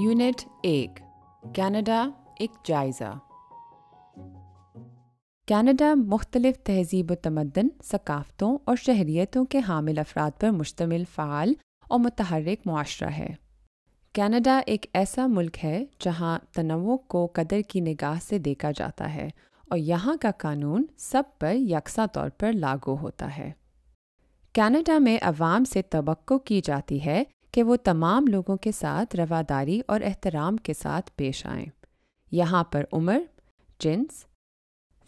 Unit एक Canada एक जायज़ा। कनाडा मुख्तलिफ़ तहजीब तमदन, सकाफ़तों और शहरीतों के हामिल अफराद पर मुश्तमिल फ़ाल और मतहरक माशरा है। कनाडा एक ऐसा मुल्क है जहाँ तनवों को कदर की निगाह से देखा जाता है और यहाँ का कानून सब पर यकसा तौर पर लागू होता है। कनाडा में अवाम से तवक्को की जाती है कि वो तमाम लोगों के साथ रवादारी और एहतराम के साथ पेश आएँ। यहाँ पर उम्र, जिन्स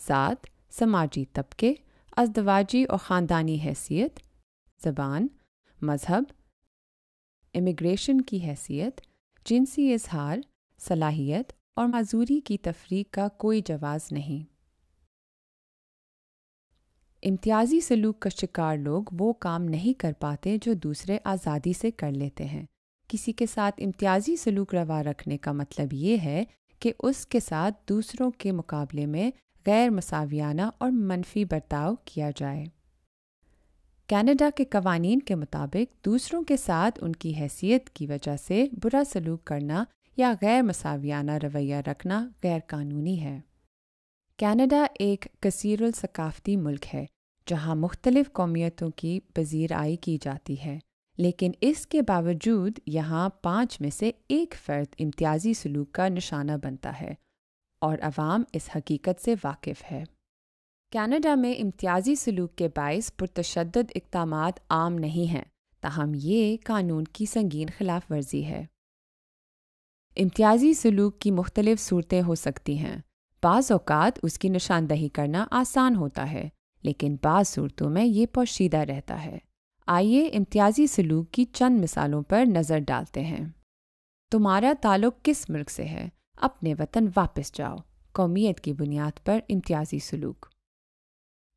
ज़ात समाजी तबके, अजदवाजी और ख़ानदानी हैसियत, ज़बान, मज़हब, इमिग्रेशन की हैसियत, जिनसी इजहार, सलाहियत और मजूरी की तफरीक का कोई जवाज़ नहीं इम्तियाजी सलूक का शिकार लोग वो काम नहीं कर पाते जो दूसरे आज़ादी से कर लेते हैं। किसी के साथ इम्तियाजी सलूक रवा रखने का मतलब ये है कि उसके साथ दूसरों के मुकाबले में गैर मसावियाना और मनफी बर्ताव किया जाए। कनाडा के कवानीन के मुताबिक दूसरों के साथ उनकी हैसियत की वजह से बुरा सलूक करना या गैर मसावियाना रवैया रखना गैर कानूनी है। कनाडा एक कसीरुल सकाफ़ती मुल्क है, जहाँ मुख्तलिफ़ कौमियतों की पजीर आई की जाती है, लेकिन इसके बावजूद यहाँ पाँच में से एक फ़र्द इम्तियाजी सलूक का निशाना बनता है और अवाम इस हकीकत से वाकिफ़ है। कनाडा में इम्तियाजी सलूक के बायस पुरतशद इकदाम आम नहीं हैं, ताहम ये कानून की संगीन खिलाफ वर्जी है। इम्तियाजी सलूक की मुख्तलिफ़ सूरतें हो सकती हैं बाज़ अवकात उसकी निशानदही करना आसान होता है, लेकिन बाज़ सूरतों में ये पोशीदा रहता है। आइए इम्तियाजी सलूक की चंद मिसालों पर नज़र डालते हैं। तुम्हारा ताल्लुक़ किस मुल्क से है? अपने वतन वापस जाओ। कौमियत की बुनियाद पर इम्तियाजी सलूक।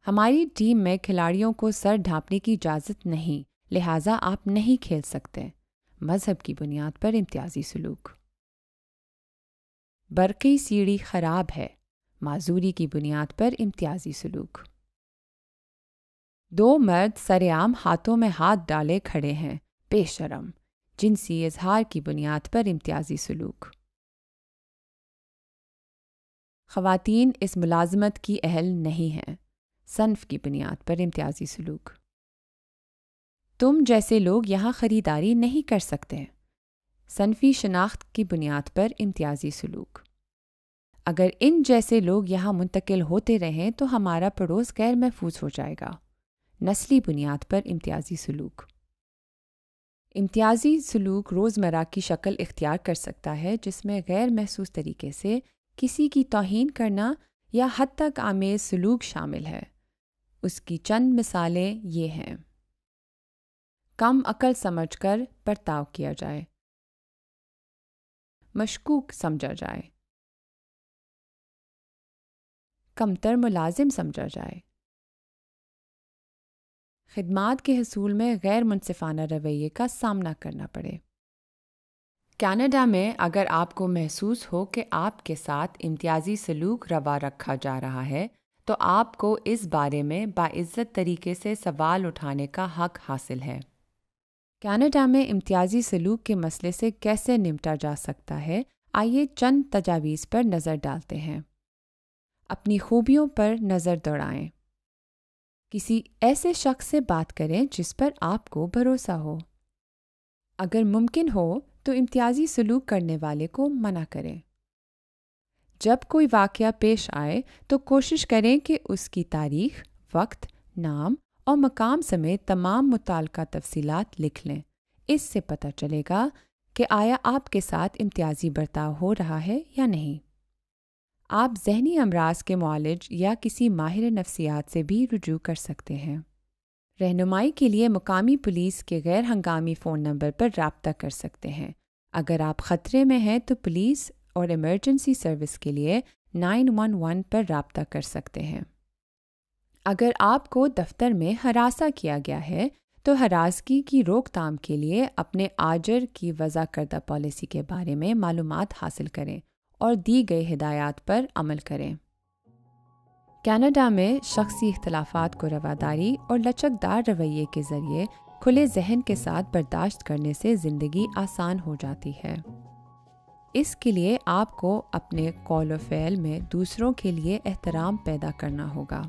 हमारी टीम में खिलाड़ियों को सर ढांपने की इजाज़त नहीं, लिहाजा आप नहीं खेल सकते। मज़हब की बुनियाद पर इम्तियाजी सलूक। बरक़ी सीढ़ी ख़राब है। माजूरी की बुनियाद पर इम्तियाजी सलूक। दो मर्द सरेआम हाथों में हाथ डाले खड़े हैं, बेशरम, जिनसी इजहार की बुनियाद पर इम्तियाजी सलूक। ख़वातीन इस मुलाजमत की अहल नहीं हैं, सनफ की बुनियाद पर इम्तियाजी सलूक। तुम जैसे लोग यहाँ ख़रीदारी नहीं कर सकते, सनफी शनाख्त की बुनियाद पर इम्तियाजी सलूक। अगर इन जैसे लोग यहाँ मुंतकिल होते रहें तो हमारा पड़ोस गैर महफूज हो जाएगा। नस्ली बुनियाद पर इम्तियाजी सलूक। इम्तियाजी सलूक रोज़मर्रा की शक्ल इख्तियार कर सकता है, जिसमें गैर महसूस तरीके से किसी की तोहन करना या हद तक आमेज सलूक शामिल है। उसकी चंद मिसालें ये हैं। कम अकल समझकर बर्ताव किया जाए। मशकूक समझा जाए। कमतर मुलाजिम समझा जाए। खदमात के हसूल में गैर मुनसिफाना रवैये का सामना करना पड़े। कनाडा में अगर आपको महसूस हो कि आपके साथ इम्तियाजी सलूक रवा रखा जा रहा है तो आपको इस बारे में बाइज़्ज़त तरीके से सवाल उठाने का हक हासिल है। कनाडा में इम्तियाजी सलूक के मसले से कैसे निपटा जा सकता है, आइए चंद तजावीज़ पर नज़र डालते हैं। अपनी खूबियों पर नज़र दौड़ाएँ। किसी ऐसे शख्स से बात करें जिस पर आपको भरोसा हो। अगर मुमकिन हो तो इम्तियाजी सलूक करने वाले को मना करें। जब कोई वाक़ पेश आए तो कोशिश करें कि उसकी तारीख, वक्त, नाम और मकाम समेत तमाम मुतल तफसीलात लिख लें। इससे पता चलेगा कि आया आपके साथ इम्तियाजी बर्ताव हो रहा है या नहीं। आप जहनी अमराज के मालज या किसी माहिर नफ्सियात से भी रुजू कर सकते हैं। रहनुमाई के लिए मुकामी पुलिस के गैर हंगामी फ़ोन नंबर पर रबता कर सकते हैं। अगर आप ख़तरे में हैं तो पुलिस और इमरजेंसी सर्विस के लिए 911 पर रबता कर सकते हैं। अगर आपको दफ्तर में हरासा किया गया है तो हरासगी की रोकथाम के लिए अपने आजर की वज़ा करदा पॉलिसी के बारे में मालूम हासिल करें। और दी गई हिदायत पर अमल करें। कनाडा में शख्सी इख्तलाफात को रवादारी और लचकदार रवैये के ज़रिए खुले जहन के साथ बर्दाश्त करने से ज़िंदगी आसान हो जाती है। इसके लिए आपको अपने कौल फ़ैल में दूसरों के लिए एहतराम पैदा करना होगा।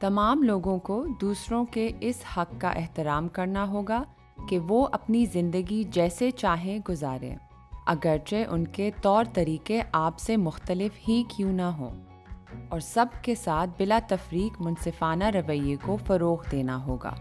तमाम लोगों को दूसरों के इस हक का एहतराम करना होगा कि वो अपनी ज़िंदगी जैसे चाहें गुजारें। अगरचे उनके तौर तरीके आपसे मुख्तलिफ़ ही क्यों ना हों। और सब के साथ बिला तफरीक मुनसिफाना रवैये को फ़रोग देना होगा।